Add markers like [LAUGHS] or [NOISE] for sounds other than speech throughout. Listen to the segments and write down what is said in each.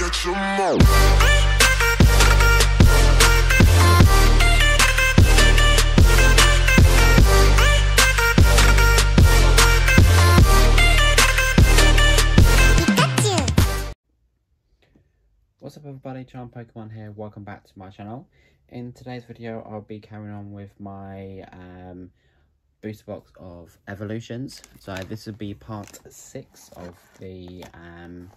all. What's up everybody, Charmed Pokemon here, welcome back to my channel. In today's video I'll be carrying on with my um, booster box of evolutions. So this will be part 6 of the um,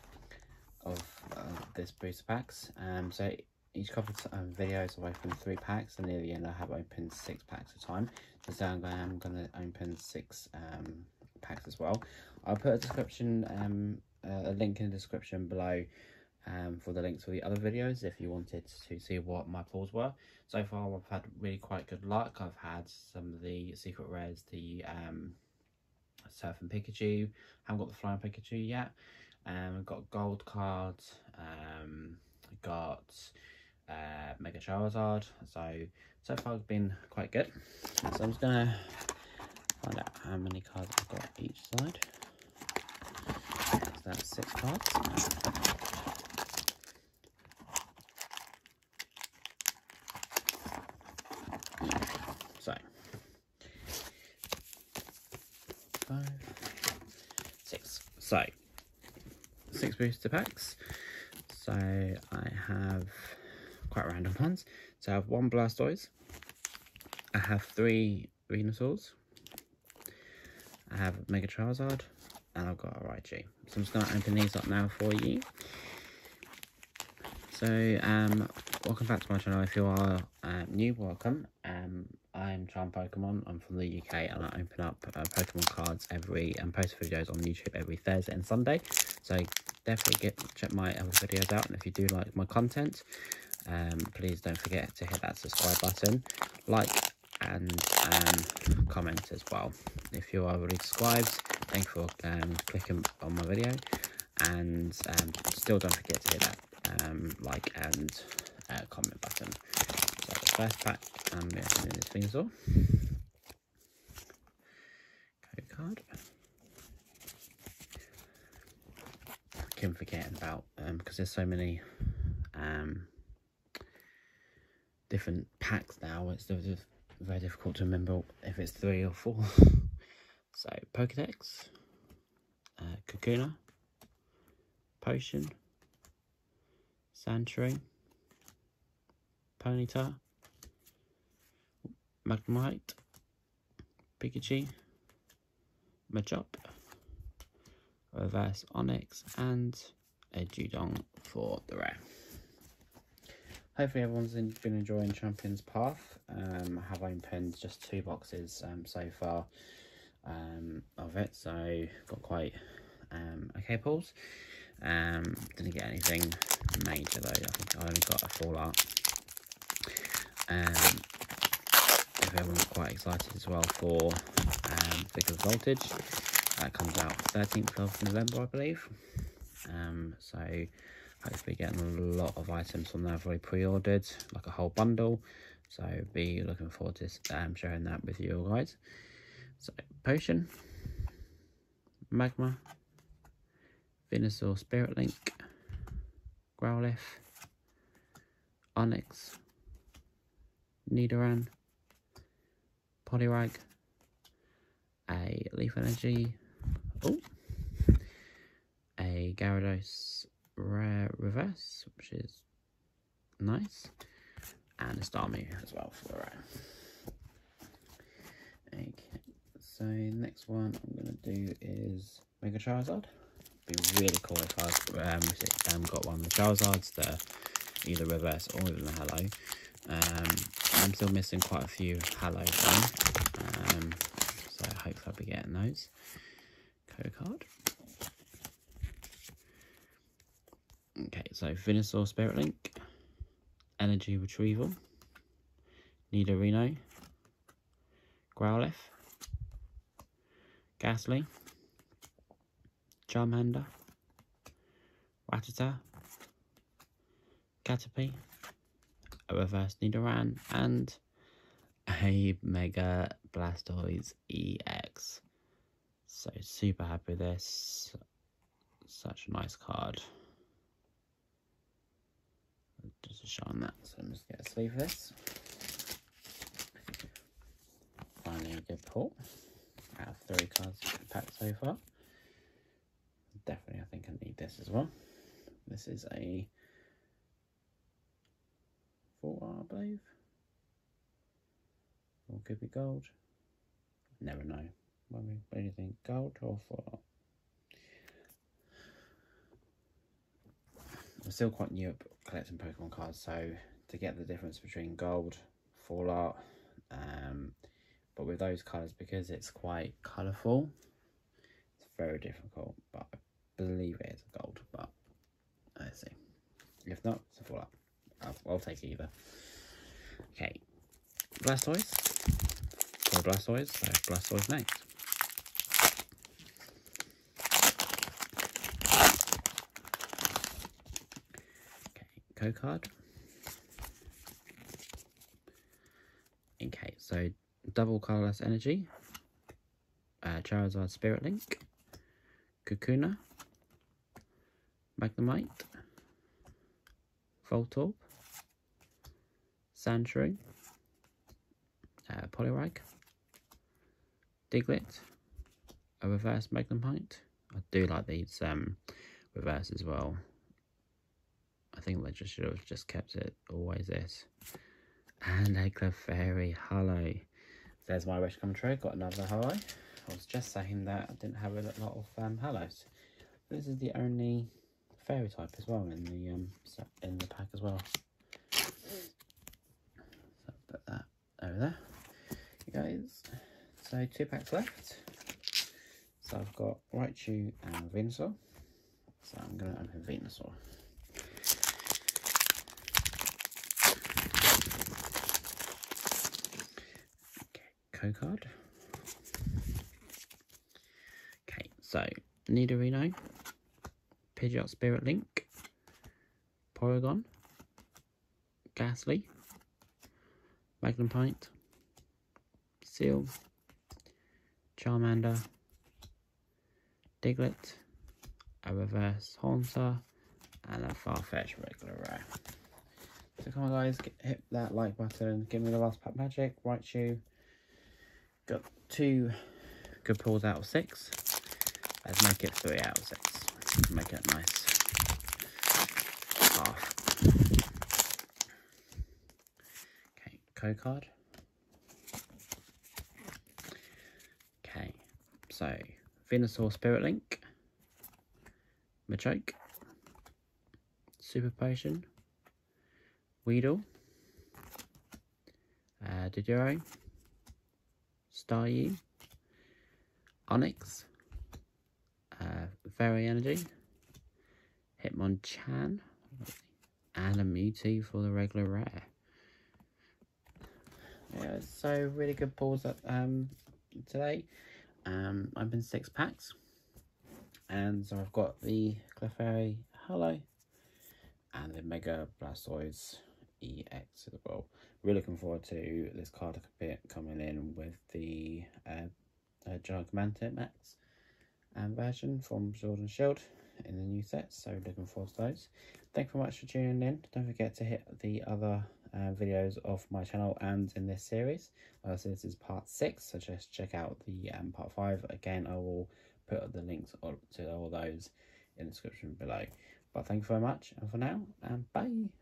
of uh, this booster packs. Um, so each couple of um, videos I've opened 3 packs and near the end I have opened 6 packs at a time. So I'm going to open 6 um, packs as well. I'll put a description, um, uh, a link in the description below um, for the links for the other videos if you wanted to see what my pulls were. So far I've had really quite good luck. I've had some of the secret rares, the um, Surfing Pikachu, haven't got the Flying Pikachu yet. Um, I've got gold cards, um, got uh, Mega Charizard, so so far it's been quite good. So I'm just gonna find out how many cards I've got each side. So that's six cards. So, five, six. So, six booster packs. So, I have quite random ones. So, I have one Blastoise. I have three Venusaurs. I have Mega Charizard. And I've got a Raichu. So, I'm just going to open these up now for you. So, um, welcome back to my channel. If you are uh, new, welcome. Um, I'm Charmed Pokemon. I'm from the UK, and I open up uh, Pokemon cards every and post videos on YouTube every Thursday and Sunday. So definitely get check my other videos out. And if you do like my content, um, please don't forget to hit that subscribe button, like, and um, comment as well. If you are already subscribed, thank you for um, clicking on my video, and um, still don't forget to hit that um, like and uh, comment button. So first pack I'm opening this Venusaur. Code card. I keep forgetting about um, because there's so many um, different packs now. It's very difficult to remember if it's three or four. [LAUGHS] so Pokedex, uh, Kakuna, Potion, Sandshrew, Ponyta, Magnemite, Pikachu, Machop, Reverse Onix, and a Dewgong for the rare. Hopefully everyone's been enjoying Champions Path. Um, I have opened just two boxes um, so far um, of it, so got quite um, okay pulls. Um, didn't get anything major though. I think I only got a full art. Everyone's quite excited as well for um, Vivid Voltage, that comes out 13th of November, I believe. Um, so hopefully getting a lot of items from there. I've already pre-ordered like a whole bundle, so be looking forward to um, sharing that with you guys. So potion, magma, Venusaur Spirit Link, Growlithe, Onix, Nidoran, Poliwag, a Leaf Energy, oh, a Gyarados Rare Reverse, which is nice, and a Starmie as well for the rare. Okay, so next one I'm going to do is Mega Charizard be really cool if I um, um, got one of the Charizards that are either reverse or even a Holo. Um, I'm still missing quite a few Holos though, um, so hopefully I'll be getting those. Code card. Okay, so Venusaur Spirit Link, Energy Retrieval, Nidorino, Growlithe, Gastly, Charmander, Rattata, Caterpie, a reverse Nidoran, and a Mega Blastoise EX. So super happy with this. Such a nice card. just a show on that. So I'm just get a sleeve this. Finally a good pull. Out of three cards packed so far. Definitely I think I need this as well. This is a four I believe. Or could be gold. Never know. You think? Gold or four? I'm still quite new at collecting Pokemon cards, so to get the difference between gold, full art, um, but with those colours, because it's quite colourful, it's very difficult, but I believe it is gold, but let's see. If not, it's a full art. I'll, I'll take either. Okay, Blastoise, or Blastoise, so Blastoise next. code card. Okay, so double colorless energy, uh, Charizard Spirit Link, Kakuna, Magnemite, Voltorb, Sandshrew, uh, Poliwag, Diglett, a reverse Magnemite. I do like these um, reverse as well. I think they just should have just kept it always this. And a Clefairy Holo. There's my wish come true. Got another Holo. I was just saying that I didn't have a lot of um, Holos. This is the only fairy type as well in the um in the pack as well. So put that over there, you guys. So two packs left. So I've got Raichu and Venusaur. So I'm gonna open Venusaur. Okay, code card. Okay, so Nidorino, Pidgeot Spirit Link, Porygon, Gastly, Magnemite, Seel, Charmander, Diglett, a reverse Haunter, and a Farfetch regular rare. So come on guys, hit that like button, give me the last pack magic, Raichu, Got two good pulls out of six. Let's make it three out of six. Make it nice. Half. Okay, code card. Okay, so Venusaur Spirit Link, Machoke, Super Potion, Weedle, uh, Staryu, Onix, uh, Fairy Energy, Hitmonchan, and a Mewtwo for the regular rare. Yeah, so really good pulls up um, today. Um, I've been six packs. And so I've got the Clefairy Holo and the Mega Blastoise EX as well. Really looking forward to this card coming in with the uh, uh, Max um, version from Sword and Shield in the new set. So looking forward to those. Thank you very much for tuning in. Don't forget to hit the other uh, videos of my channel and in this series. Uh, so this is part six, so just check out the um, part five. Again, I will put the links to all those in the description below. But thank you very much, and for now, and bye.